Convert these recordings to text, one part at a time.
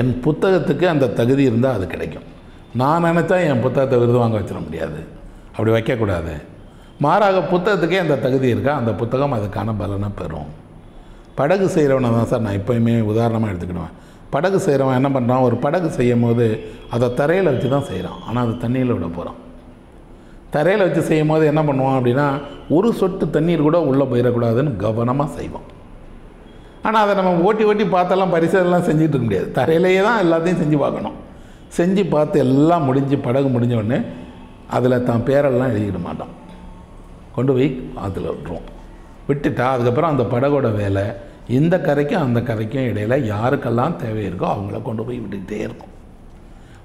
என் புத்தகத்துக்கு அந்த தகுதி இருந்தால் அது கிடைக்கும். நான் நினச்சா என் புத்தகத்தை விருது வாங்க வச்சிட முடியாது. அப்படி வைக்கக்கூடாது. மாறாக புத்தகத்துக்கே அந்த தகுதி இருக்கா? அந்த புத்தகம் அதுக்கான பலனை பெறும். படகு செய்கிறவனை தான் சார் நான் எப்போயுமே உதாரணமாக எடுத்துக்கிடுவேன். படகு செய்கிறவன் என்ன பண்ணுறான் ஒரு படகு செய்யும் போது அதை தரையில் வச்சு தான் செய்கிறான் ஆனால் அது தண்ணியில் விட போகிறான் தரையில் வச்சு செய்யும் போது என்ன பண்ணுவான் அப்படின்னா ஒரு சொட்டு தண்ணீர் கூட உள்ளே போயிடக்கூடாதுன்னு கவனமாக செய்வான். ஆனால் அதை நம்ம ஓட்டி ஓட்டி பார்த்தெல்லாம் பரிசெல்லாம் செஞ்சுட்டு இருக்க முடியாது. தரையிலேயே தான் எல்லாத்தையும் செஞ்சு பார்க்கணும். செஞ்சு பார்த்து எல்லாம் முடிஞ்சு படகு முடிஞ்சோடனே அதில் தான் பேரெல்லாம் எழுதிக்கிட மாட்டான். கொண்டு போய் அதில் விட்டுருவோம் விட்டுட்டா அதுக்கப்புறம் அந்த படகோட வேலை இந்த கரைக்கும் அந்த கரைக்கும் இடையில யாருக்கெல்லாம் தேவை இருக்கோ அவங்கள கொண்டு போய் விட்டுக்கிட்டே இருக்கும்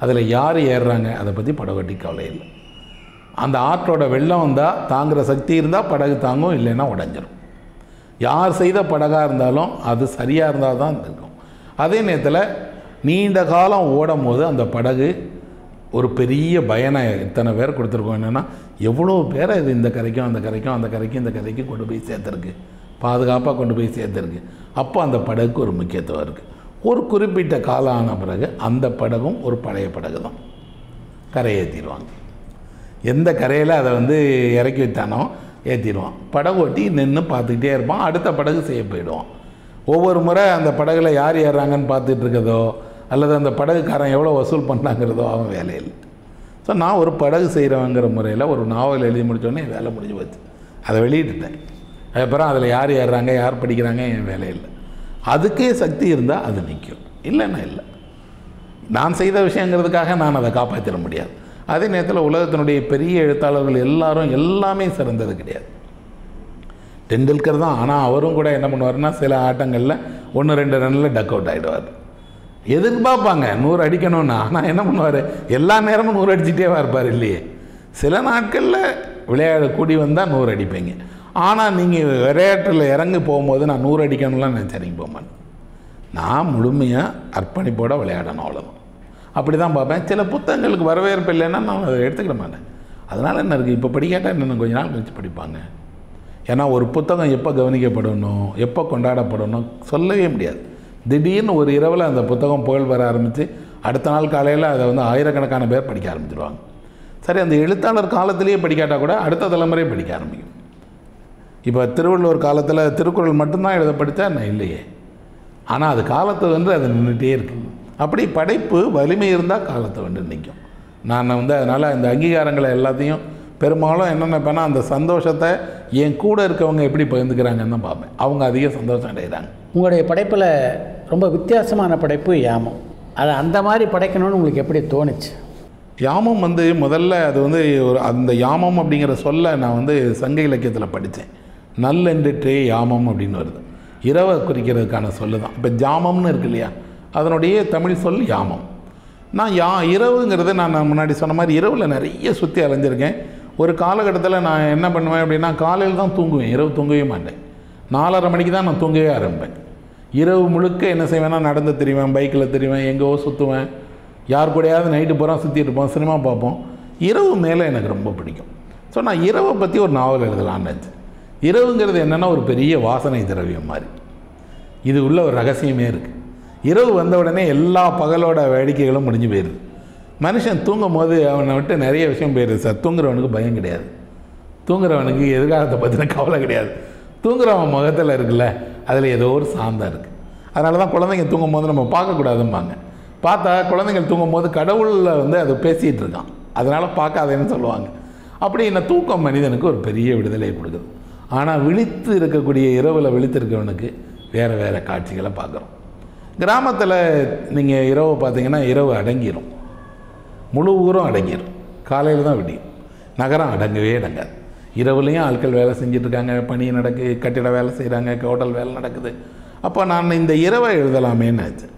அதில் யார் ஏறுறாங்க அதை பற்றி படகோட்டி கவலை இல்லை. அந்த ஆற்றோட வெள்ளம் வந்தால் தாங்குகிற சக்தி இருந்தால் படகு தாங்கும் இல்லைன்னா உடஞ்சிரும். யார் செய்த படகாக இருந்தாலும் அது சரியாக இருந்தால் தான் இருக்கும். அதே நேரத்தில் நீண்ட காலம் ஓடும் போது அந்த படகு ஒரு பெரிய பயனை இத்தனை பேர் கொடுத்துருக்கோம். என்னென்னா எவ்வளோ பேரை இது இந்த கரைக்கும் அந்த கரைக்கும் அந்த கரைக்கும் இந்த கரைக்கும் கொண்டு போய் சேர்த்துருக்கு. பாதுகாப்பாக கொண்டு போய் சேர்த்துருக்கு. அப்போ அந்த படகுக்கு ஒரு முக்கியத்துவம் இருக்குது ஒரு குறிப்பிட்ட காலம் ஆன பிறகு அந்த படகும் ஒரு பழைய படகு தான் கரையேற்றிடுவாங்க எந்த கரையில் அதை வந்து இறக்கி வைத்தானோ ஏற்றிடுவான் படகு ஓட்டி நின்று பார்த்துக்கிட்டே இருப்பான். அடுத்த படகு செய்ய போயிடுவான். ஒவ்வொரு முறை அந்த படகுல யார் ஏறுறாங்கன்னு பார்த்துட்டு இருக்கதோ அல்லது அந்த படகுக்காரன் எவ்வளோ வசூல் பண்ணாங்கிறதோ அவன் வேலையில். ஸோ நான் ஒரு படகு செய்கிறவங்கிற முறையில் ஒரு நாவல் எழுதி முடித்தோடனே வேலை முடிஞ்சு போச்சு. அதை வெளியிட்டுட்டேன். அதுக்கப்புறம் அதில் யார் ஏறுறாங்க யார் படிக்கிறாங்க என் வேலையில். அதுக்கே சக்தி இருந்தால் அது நிற்கும். இல்லைன்னா இல்லை. நான் செய்த விஷயங்கிறதுக்காக நான் அதை காப்பாற்றிட முடியாது. அதே நேரத்தில் உலகத்தினுடைய பெரிய எழுத்தாளர்கள் எல்லாரும் எல்லாமே சிறந்தது கிடையாது. டெண்டுல்கர் தான். ஆனால் அவரும் கூட என்ன பண்ணுவார்னா சில ஆட்டங்களில் ஒன்று ரெண்டு ரன்னில் டக் அவுட் ஆகிடுவார் எதிர்பார்ப்பாங்க நூறு அடிக்கணும்னு. ஆனால் என்ன பண்ணுவார்? எல்லா நேரமும் நூறு அடிச்சுட்டே இருப்பார் இல்லையே? சில நாட்களில் விளையாட கூடி வந்தால் நூறு அடிப்பீங்க. ஆனால் நீங்கள் விளையாட்டில் இறங்கி போகும்போது நான் நூறு அடிக்கணும்லாம் நினச்சி இறங்கி போமான் நான் முழுமையாக அர்ப்பணிப்போடு விளையாடணும் அவ்வளோதான் அப்படி தான் பார்ப்பேன். சில புத்தகங்களுக்கு வரவேற்பு இல்லைன்னா நான் அதை எடுத்துக்கிட மாட்டேன். அதனால் என்ன இருக்குது இப்போ படிக்காட்டால் இன்னும் கொஞ்ச நாள் கழித்து படிப்பாங்க. ஏன்னா ஒரு புத்தகம் எப்போ கவனிக்கப்படணும் எப்போ கொண்டாடப்படணும் சொல்லவே முடியாது. திடீர்னு ஒரு இரவில் அந்த புத்தகம் புகழ் வர ஆரம்பித்து அடுத்த நாள் காலையில் அதை வந்து ஆயிரக்கணக்கான பேர் படிக்க ஆரம்பிச்சிடுவாங்க சரி அந்த எழுத்தாளர் காலத்திலேயே படிக்காட்டால் கூட அடுத்த தலைமுறையை படிக்க ஆரம்பிக்கும். இப்போ திருவள்ளுவர் காலத்தில் திருக்குறள் மட்டும்தான் எழுத படித்தா நான் இல்லையே. ஆனால் அது காலத்தை வந்து அது நின்றுட்டே இருக்குது அப்படி படைப்பு வலிமை இருந்தால் காலத்தை வந்து நிற்கும் நான் வந்து அதனால் இந்த அங்கீகாரங்களை எல்லாத்தையும் பெரும்பாலும் என்ன நினைப்பேன்னா அந்த சந்தோஷத்தை என் கூட இருக்கவங்க எப்படி பகிர்ந்துக்கிறாங்கன்னு தான் பார்ப்பேன். அவங்க அதிக சந்தோஷம் அடைகிறாங்க. உங்களுடைய படைப்பில் ரொம்ப வித்தியாசமான படைப்பு யாமம். அதை அந்த மாதிரி படைக்கணும்னு உங்களுக்கு எப்படி தோணுச்சு? யாமம் வந்து முதல்ல அது வந்து ஒரு அந்த யாமம் அப்படிங்கிற சொல்ல நான் வந்து சங்க இலக்கியத்தில் படித்தேன் நல்லென்றுட்டே யாமம் அப்படின்னு வருது. இரவை குறிக்கிறதுக்கான சொல்லு தான் இப்போ ஜாமம்னு இருக்கு இல்லையா? அதனுடைய தமிழ் சொல் யாமம். நான் யா இரவுங்கிறத நான் நான் முன்னாடி சொன்ன மாதிரி இரவில் நிறைய சுற்றி அலைஞ்சிருக்கேன். ஒரு காலகட்டத்தில் நான் என்ன பண்ணுவேன் அப்படின்னா காலையில் தான் தூங்குவேன். இரவு தூங்கவே மாட்டேன். நாலரை மணிக்கு தான் நான் தூங்கவே ஆரம்பிப்பேன். இரவு முழுக்க என்ன செய்வேன்னா நடந்து திரிவேன் பைக்கில் திரிவேன் எங்கேவோ சுற்றுவேன் யார் கூடயாவது நைட்டு பூரா சுற்றிட்டு இருப்போம் சினிமா பார்ப்போம். இரவு மேலே எனக்கு ரொம்ப பிடிக்கும். ஸோ நான் இரவை பற்றி ஒரு நாவல் எழுதலான்னு இரவுங்கிறது என்னென்னா ஒரு பெரிய வாசனை திரவியம் மாதிரி. இது உள்ள ஒரு ரகசியமே இருக்குது இரவு வந்த உடனே எல்லா பகலோட வேடிக்கைகளும் முடிஞ்சு போயிடுது மனுஷன் தூங்கும் போது அவனை விட்டு நிறைய விஷயம் போயிடுது சார். தூங்குறவனுக்கு பயம் கிடையாது. தூங்குறவனுக்கு எதிர்காலத்தை பற்றின கவலை கிடையாது. தூங்குறவன் முகத்தில் இருக்குல்ல அதில் ஏதோ ஒரு சாந்தம் இருக்குது அதனால தான் குழந்தைங்க தூங்கும் போது நம்ம பார்க்கக்கூடாதும்பாங்க. பார்த்தா குழந்தைங்கள் தூங்கும் போது கடவுளில் வந்து அது பேசிகிட்டு இருக்கான். அதனால் பார்க்காதேன்னு சொல்லுவாங்க. அப்படி இந்த தூக்கம் மனிதனுக்கு ஒரு பெரிய விடுதலையை கொடுக்குது. ஆனால் விழித்து இருக்கக்கூடிய இரவில் விழித்து இருக்கிறவனுக்கு வேறு வேறு காட்சிகளை பார்க்குறோம். கிராமத்தில் நீங்கள் இரவு பார்த்தீங்கன்னா இரவு அடங்கிடும் முழு ஊரும் அடங்கிடும் காலையில் தான் விடியும். நகரம் அடங்கவே அடங்காது. இரவுலேயும் ஆட்கள் வேலை செஞ்சிட்ருக்காங்க. பணி நடக்கு கட்டிட வேலை செய்கிறாங்க ஹோட்டல் வேலை நடக்குது. அப்போ நான் இந்த இரவை எழுதலாமேன்னு ஆச்சேன்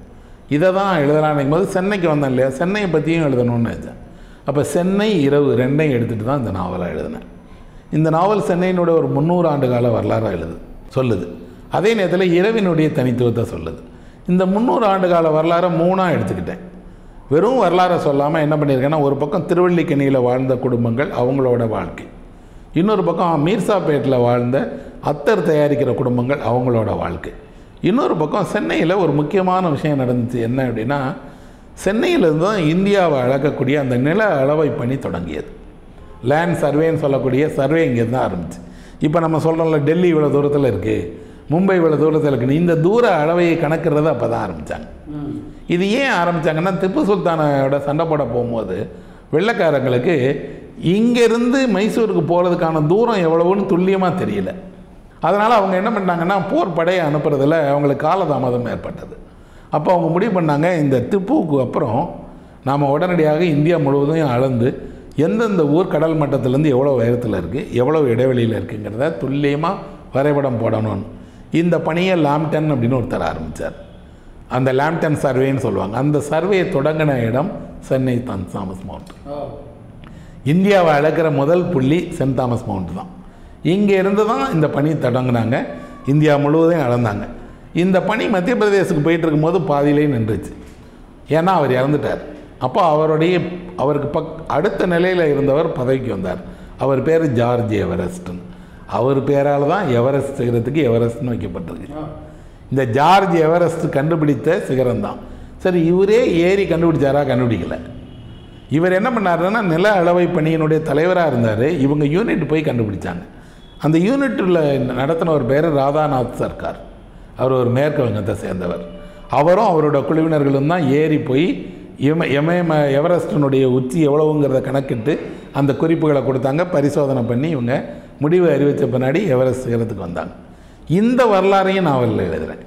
இதை தான் எழுதலான்னு போது சென்னைக்கு வந்தேன் இல்லையா? சென்னையை பற்றியும் எழுதணும்னு ஆச்சேன் அப்போ சென்னை இரவு ரெண்டையும் எடுத்துகிட்டு தான் இந்த நாவலை எழுதினேன். இந்த நாவல் சென்னையினுடைய ஒரு முந்நூறு ஆண்டு கால வரலாறாக எழுது சொல்லுது. அதே நேரத்தில் இரவினுடைய தனித்துவத்தை சொல்லுது. இந்த முந்நூறு ஆண்டு கால வரலாறை மூணாக எடுத்துக்கிட்டேன். வெறும் வரலாறை சொல்லாமல் என்ன பண்ணியிருக்கேன்னா ஒரு பக்கம் திருவள்ளிக்கணியில் வாழ்ந்த குடும்பங்கள் அவங்களோட வாழ்க்கை. இன்னொரு பக்கம் மீர்சாப்பேட்டில் வாழ்ந்த அத்தர் தயாரிக்கிற குடும்பங்கள் அவங்களோட வாழ்க்கை. இன்னொரு பக்கம் சென்னையில் ஒரு முக்கியமான விஷயம் நடந்துச்சு. என்ன அப்படின்னா சென்னையிலேருந்து தான் இந்தியாவை அளக்கக்கூடிய அந்த நில அளவை பணி தொடங்கியது. லேண்ட் சர்வேன்னு சொல்லக்கூடிய சர்வே இங்கே தான் ஆரம்பிச்சு. இப்போ நம்ம சொல்கிறோம்ல டெல்லி இவ்வளோ தூரத்தில் இருக்குது மும்பை இவ்வளோ தூரத்தில் இருக்குன்னு இந்த தூர அளவையை கணக்கிறது அப்போ தான் ஆரம்பித்தாங்க இது ஏன் ஆரம்பித்தாங்கன்னா திப்பு சுல்தானோட சண்டை போட போகும்போது வெள்ளைக்காரங்களுக்கு இங்கேருந்து மைசூருக்கு போகிறதுக்கான தூரம் எவ்வளவுன்னு துல்லியமாக தெரியல. அதனால் அவங்க என்ன பண்ணாங்கன்னா போர் படையை அனுப்புறதில் அவங்களுக்கு காலதாமதம் ஏற்பட்டது. அப்போ அவங்க முடிவு பண்ணாங்க இந்த திப்புவுக்கு அப்புறம் நாம் உடனடியாக இந்தியா முழுவதும் அளந்து எந்தெந்த ஊர் கடல் மட்டத்திலேருந்து எவ்வளோ உயரத்தில் இருக்குது எவ்வளோ இடைவெளியில் இருக்குங்கிறத துல்லியமாக வரைபடம் போடணும்னு. இந்த பணியை லாம்டன் அப்படின்னு ஒருத்தர் ஆரம்பித்தார் அந்த லாம்டன் சர்வேன்னு சொல்லுவாங்க. அந்த சர்வே தொடங்கின இடம் சென்னை தன் தாமஸ் மவுண்ட். இந்தியாவை அளக்கிற முதல் புள்ளி சென்ட் தாமஸ் மவுண்ட் தான். இங்கே இருந்து தான் இந்த பணி தொடங்கினாங்க. இந்தியா முழுவதையும் அளந்தாங்க. இந்த பணி மத்திய பிரதேசத்துக்கு போயிட்டு இருக்கும்போது பாதியிலே நின்றுச்சு. ஏன்னா அவர் இறந்துட்டார். அப்போ அவருடைய அவருக்கு பக் அடுத்த நிலையில் இருந்தவர் பதவிக்கு வந்தார். அவர் பேர் ஜார்ஜ் எவரெஸ்ட்னு. அவர் பேரால் தான் எவரெஸ்ட் சிகரத்துக்கு எவரெஸ்ட்னு வைக்கப்பட்டிருக்கு. இந்த ஜார்ஜ் எவரெஸ்ட் கண்டுபிடித்த சிகரம் தான். சரி இவரே ஏறி கண்டுபிடிச்சாரா? கண்டுபிடிக்கல. இவர் என்ன பண்ணாருன்னா நில அளவை பணியினுடைய தலைவராக இருந்தார். இவங்க யூனிட் போய் கண்டுபிடிச்சாங்க. அந்த யூனிட்டில் நடத்தின ஒரு பேர் ராதாநாத் சர்க்கார் அவர் ஒரு மேற்கு வங்கத்தை சேர்ந்தவர். அவரும் அவரோட குழுவினர்களும் தான் ஏறி போய் எம எமயம எவரெஸ்டினுடைய உச்சி எவ்வளவுங்கிறத கணக்கிட்டு அந்த குறிப்புகளை கொடுத்தாங்க பரிசோதனை பண்ணி இவங்க முடிவு அறிவித்த பின்னாடி எவரெஸ்ட் சிகரத்துக்கு வந்தாங்க. இந்த வரலாறையும் நாவலில் எழுதுகிறேன்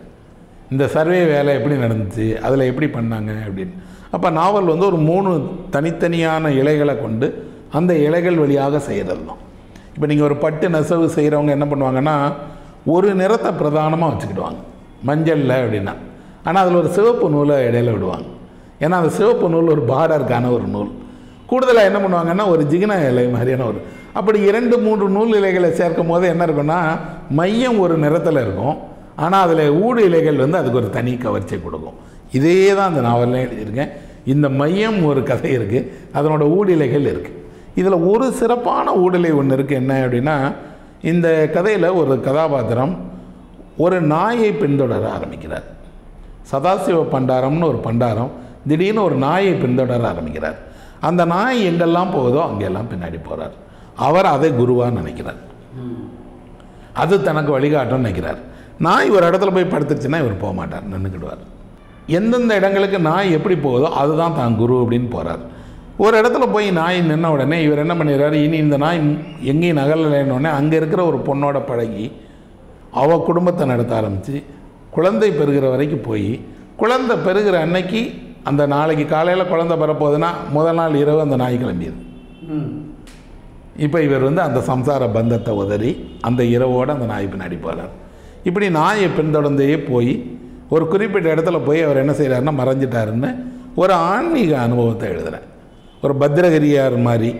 இந்த சர்வே வேலை எப்படி நடந்துச்சு அதில் எப்படி பண்ணாங்க அப்படின்னு. அப்போ நாவல் வந்து ஒரு மூணு தனித்தனியான இலைகளை கொண்டு அந்த இலைகள் வழியாக செய்கிறது தான். இப்போ நீங்கள் ஒரு பட்டு நெசவு செய்கிறவங்க என்ன பண்ணுவாங்கன்னா ஒரு நிறத்தை பிரதானமாக வச்சுக்கிடுவாங்க. மஞ்சளில் அப்படின்னா. ஆனால் அதில் ஒரு சிவப்பு நூலை இடையில விடுவாங்க. ஏன்னா அந்த சிவப்பு நூல் ஒரு பார்டருக்கான ஒரு நூல். கூடுதலாக என்ன பண்ணுவாங்கன்னா ஒரு ஜிகினா இலை மாதிரியான ஒரு அப்படி இரண்டு மூன்று நூல் இலைகளை சேர்க்கும் போது என்ன இருக்குன்னா மையம் ஒரு நிறத்தில் இருக்கும். ஆனால் அதில் ஊடு இலைகள் வந்து அதுக்கு ஒரு தனி கவர்ச்சியை கொடுக்கும். இதே தான் அந்த நாவலில் எழுதியிருக்கேன். இந்த மையம் ஒரு கதை இருக்குது அதனோட ஊடிலைகள் இருக்குது இதில் ஒரு சிறப்பான ஊடலை ஒன்று இருக்குது என்ன அப்படின்னா இந்த கதையில் ஒரு கதாபாத்திரம் ஒரு நாயை பின்தொடர ஆரம்பிக்கிறார். சதாசிவ பண்டாரம்னு ஒரு பண்டாரம். திடீர்னு ஒரு நாயை பின்தொடர ஆரம்பிக்கிறார். அந்த நாய் எங்கெல்லாம் போகுதோ அங்கெல்லாம் பின்னாடி போகிறார் அவர் அதை குருவாக நினைக்கிறார். அது தனக்கு வழிகாட்டும்னு நினைக்கிறார். நாய் இவர் இடத்துல போய் படுத்துருச்சுன்னா இவர் போக மாட்டார் நின்றுக்கிடுவார். எந்தெந்த இடங்களுக்கு நாய் எப்படி போகுதோ அதுதான் தான் குரு அப்படின்னு போகிறார் ஒரு இடத்துல போய் நாய் நின்ன உடனே இவர் என்ன பண்ணிடுறாரு இனி இந்த நாய் எங்கேயும் நகரலைன்னொடனே அங்கே இருக்கிற ஒரு பொண்ணோட பழகி அவள் குடும்பத்தை நடத்த ஆரம்பித்து குழந்தை பெறுகிற வரைக்கும் போய் குழந்தை பெறுகிற அன்னைக்கு அந்த நாளைக்கு காலையில் குழந்தை பெறப்போகுதுன்னா முதல் நாள் இரவு அந்த நாய் கிளம்பியது இப்போ இவர் வந்து அந்த சம்சார பந்தத்தை உதறி அந்த இரவோடு அந்த நாய் பின்னாடி போகிறார் இப்படி நாயை பின்தொடர்ந்தே போய் ஒரு குறிப்பிட்ட இடத்துல போய் அவர் என்ன செய்கிறாருன்னா மறைஞ்சிட்டாருன்னு ஒரு ஆன்மீக அனுபவத்தை எழுதுகிறேன் ஒரு பத்ரகிரியார் மாதிரி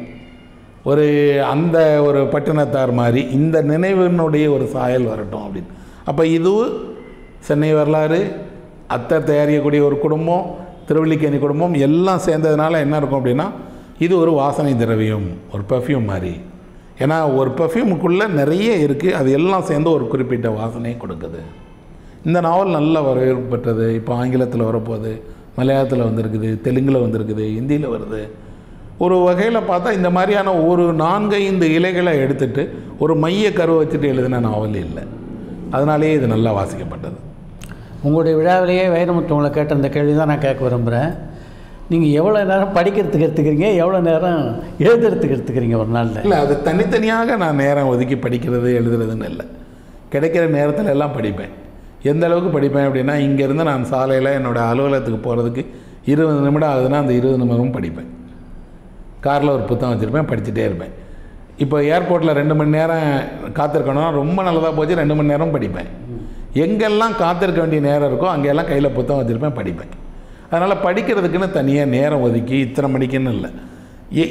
ஒரு அந்த ஒரு பட்டினத்தார் மாதிரி இந்த நினைவினுடைய ஒரு சாயல் வரட்டும் அப்படின்னு. அப்போ இதுவும் சென்னை வரலாறு அத்தர் தயாரிக்கக்கூடிய ஒரு குடும்பம் திருவள்ளிக்கேணி குடும்பம் எல்லாம் சேர்ந்ததுனால என்ன இருக்கும் அப்படின்னா இது ஒரு வாசனை திரவியம் ஒரு பர்ஃப்யூம் மாதிரி. ஏன்னா ஒரு பர்ஃப்யூமுக்குள்ளே நிறைய இருக்குது அது எல்லாம் சேர்ந்து ஒரு குறிப்பிட்ட வாசனையை கொடுக்குது. இந்த நாவல் நல்ல வரவேற்பு பெற்றது இப்போ ஆங்கிலத்தில் வரப்போகுது மலையாளத்தில் வந்திருக்குது தெலுங்கில் வந்திருக்குது ஹிந்தியில் வருது. ஒரு வகையில் பார்த்தா இந்த மாதிரியான ஒரு நான்கைந்து இலைகளை எடுத்துட்டு ஒரு மைய கருவை வச்சுட்டு எழுதின நாவல் இல்லை. அதனாலேயே இது நல்லா வாசிக்கப்பட்டது. உங்களுடைய விழாவிலேயே வைரமுத்து உங்களை கேட்ட அந்த கேள்வி தான் நான் கேட்க விரும்புகிறேன் நீங்கள் எவ்வளோ நேரம் படிக்கிறதுக்கு எடுத்துக்கிறீங்க? எவ்வளோ நேரம் எழுதுறதுக்கு எடுத்துக்கிறீங்க ஒரு நாளில்? இல்லை அது தனித்தனியாக நான் நேரம் ஒதுக்கி படிக்கிறது எழுதுறதுன்னு இல்லை. கிடைக்கிற நேரத்தில் எல்லாம் படிப்பேன். எந்த அளவுக்கு படிப்பேன் அப்படின்னா இங்கேருந்து நான் சாலையில் என்னோடய அலுவலகத்துக்கு போகிறதுக்கு இருபது நிமிடம் ஆகுதுன்னா அந்த இருபது நிமிடமும் படிப்பேன். காரில் ஒரு புத்தகம் வச்சுருப்பேன் படிச்சுட்டே இருப்பேன். இப்போ ஏர்போர்ட்டில் ரெண்டு மணி நேரம் காத்திருக்கணும் ரொம்ப நல்லதாக போச்சு ரெண்டு மணி நேரம் படிப்பேன். எங்கெல்லாம் காத்திருக்க வேண்டிய நேரம் இருக்கோ அங்கெல்லாம் கையில் புத்தகம் வச்சுருப்பேன் படிப்பேன். அதனால் படிக்கிறதுக்குன்னு தனியாக நேரம் ஒதுக்கி இத்தனை மணிக்குன்னு இல்லை.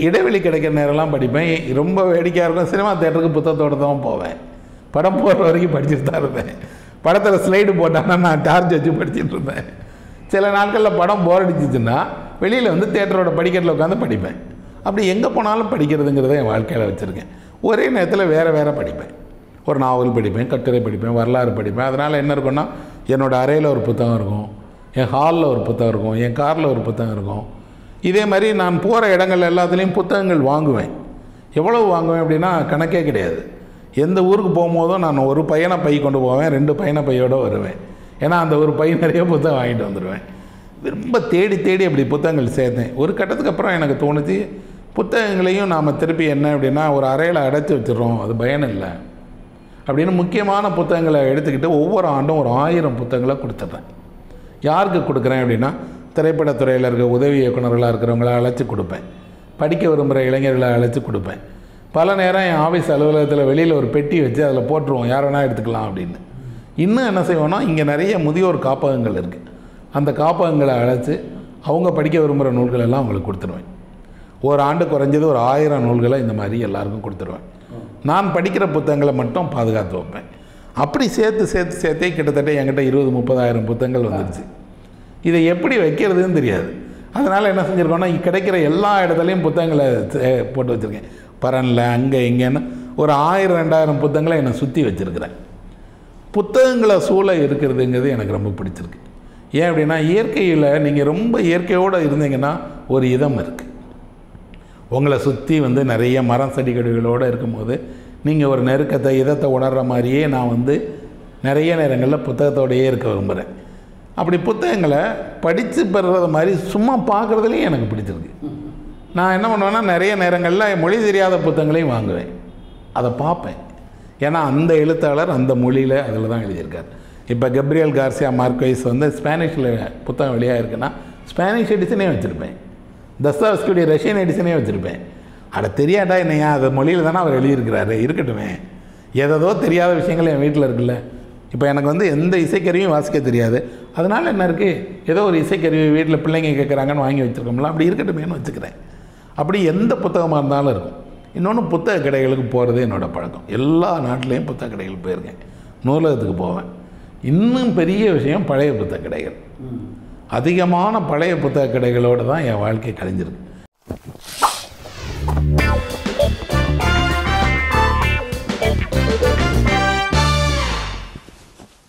இடைவெளி கிடைக்கிற நேரம்லாம் படிப்பேன். ரொம்ப வேடிக்கையாக இருக்கும். சினிமா தேட்டருக்கு புத்தகத்தோடு தான் போவேன். படம் போடுற வரைக்கும் படிச்சுட்டு தான் இருப்பேன். படத்தில் ஸ்லைடு போட்டான்னா நான் டார்ச் வச்சு படிச்சுட்டு இருப்பேன். சில நாட்களில் படம் போர் அடிச்சிச்சுன்னா வெளியில் வந்து தேட்டரோட படிக்கட்டில் உட்காந்து படிப்பேன். அப்படி எங்கே போனாலும் படிக்கிறதுங்கிறத என் வாழ்க்கையில் வச்சுருக்கேன். ஒரே நேரத்தில் வேறு வேறு படிப்பேன். ஒரு நாவல் படிப்பேன் கட்டுரை படிப்பேன் வரலாறு படிப்பேன். அதனால் என்ன இருக்குன்னா என்னோடய அறையில் ஒரு புத்தகம் இருக்கும். என் ஹாலில் ஒரு புத்தகம் இருக்கும் என் காரில் ஒரு புத்தகம் இருக்கும். இதே மாதிரி நான் போகிற இடங்கள் எல்லாத்துலேயும் புத்தகங்கள் வாங்குவேன். எவ்வளவு வாங்குவேன் அப்படின்னா கணக்கே கிடையாது. எந்த ஊருக்கு போகும்போதும் நான் ஒரு பையனை பை கொண்டு போவேன் ரெண்டு பையனை பையோடு வருவேன். ஏன்னா அந்த ஒரு பை நிறைய புத்தகம் வாங்கிட்டு வந்துடுவேன் ரொம்ப தேடி தேடி அப்படி புத்தகங்கள் சேர்த்தேன். ஒரு கட்டத்துக்கு அப்புறம் எனக்கு தோணுச்சு புத்தகங்களையும் நாம் திருப்பி என்ன அப்படின்னா ஒரு அறையில் அடைச்சி வச்சிடுறோம் அது பயன் இல்லை. அப்படின்னு முக்கியமான புத்தகங்களை எடுத்துக்கிட்டு ஒவ்வொரு ஆண்டும் ஒரு ஆயிரம் புத்தகங்களை கொடுத்துட்றேன். யாருக்கு கொடுக்குறேன் அப்படின்னா திரைப்படத்துறையில் இருக்க உதவி இயக்குனர்களாக இருக்கிறவங்கள அழைச்சி கொடுப்பேன். படிக்க விரும்புகிற இளைஞர்களை அழைச்சி கொடுப்பேன். பல நேரம் என் ஆஃபீஸ் அலுவலகத்தில் வெளியில் ஒரு பெட்டி வச்சு அதில் போட்டுருவோம். யார் வேணால் எடுத்துக்கலாம் அப்படின்னு. இன்னும் என்ன செய்வோன்னா இங்கே நிறைய முதியோர் காப்பகங்கள் இருக்குது அந்த காப்பகங்களை அழைச்சி அவங்க படிக்க விரும்புகிற நூல்கள் எல்லாம் அவங்களுக்கு கொடுத்துருவேன். ஒரு ஆண்டு குறைஞ்சது ஒரு ஆயிரம் நூல்களை இந்த மாதிரி எல்லாருக்கும் கொடுத்துருவேன். நான் படிக்கிற புத்தகங்களை மட்டும் பாதுகாத்து வைப்பேன். அப்படி சேர்த்து சேர்த்து சேர்த்தே கிட்டத்தட்ட என்கிட்ட இருபது முப்பதாயிரம் புத்தகங்கள் வந்துருச்சு இதை எப்படி வைக்கிறதுன்னு தெரியாது. அதனால் என்ன செஞ்சுருக்கோன்னா கிடைக்கிற எல்லா இடத்துலையும் புத்தகங்களை போட்டு வச்சுருக்கேன். பரனில் அங்கே இங்கேன்னு ஒரு ஆயிரம் ரெண்டாயிரம் புத்தகங்களை என்னை சுற்றி வச்சுருக்கிறேன். புத்தகங்களை சூழ இருக்கிறதுங்கிறது எனக்கு ரொம்ப பிடிச்சிருக்கு. ஏன் அப்படின்னா இயற்கையில் நீங்கள் ரொம்ப இயற்கையோடு இருந்தீங்கன்னா ஒரு இதம் இருக்குது உங்களை சுற்றி வந்து நிறைய மரம் செடி கொடிகளோடு இருக்கும்போது நீங்கள் ஒரு நெருக்கத்தை இதத்தை உணர்கிற மாதிரியே நான் வந்து நிறைய நேரங்களில் புத்தகத்தோடையே இருக்க விரும்புகிறேன் அப்படி புத்தகங்களை படித்து பெறுறது மாதிரி சும்மா பார்க்குறதுலையும் எனக்கு பிடிச்சிருக்கு. நான் என்ன பண்ணுவேன்னா நிறைய நேரங்களில் மொழி தெரியாத புத்தகங்களையும் வாங்குவேன். அதை பார்ப்பேன். ஏன்னா அந்த எழுத்தாளர் அந்த மொழியில் அதில் தான் எழுதியிருக்கார். இப்போ கப்ரியல் கார்சியா மார்க்வைஸ் வந்து ஸ்பானிஷில் புத்தகம் வெளியாக இருக்குன்னா ஸ்பானிஷ் எடிஷனே வச்சுருப்பேன். தஸ்தாவஸ்கியுடைய ரஷ்யன் எடிஷனே வச்சுருப்பேன். அட தெரியாட்டா என்னையா அது மொழியில் தானே அவர் எழுதியிருக்கிறாரு? இருக்கட்டுமே. ஏதோ தெரியாத விஷயங்கள் என் வீட்டில் இருக்குல்ல. இப்போ எனக்கு வந்து எந்த இசைக்கருவியும் வாசிக்க தெரியாது. அதனால் என்ன இருக்குது ஏதோ ஒரு இசைக்கருவி வீட்டில் பிள்ளைங்க கேட்குறாங்கன்னு வாங்கி வச்சுருக்கோம்ல. அப்படி இருக்கட்டுமேன்னு வச்சுக்கிறேன். அப்படி எந்த புத்தகமாக இருந்தாலும் இருக்கும். இன்னொன்று புத்தக கடைகளுக்கு போகிறது என்னோடய பழக்கம். எல்லா நாட்டிலையும் புத்தக கடைகள் போயிருக்கேன். நூலகத்துக்கு போவேன். இன்னும் பெரிய விஷயம் பழைய புத்தக கடைகள். அதிகமான பழைய புத்தக கடைகளோடு தான் என் வாழ்க்கை கழிஞ்சிருக்கு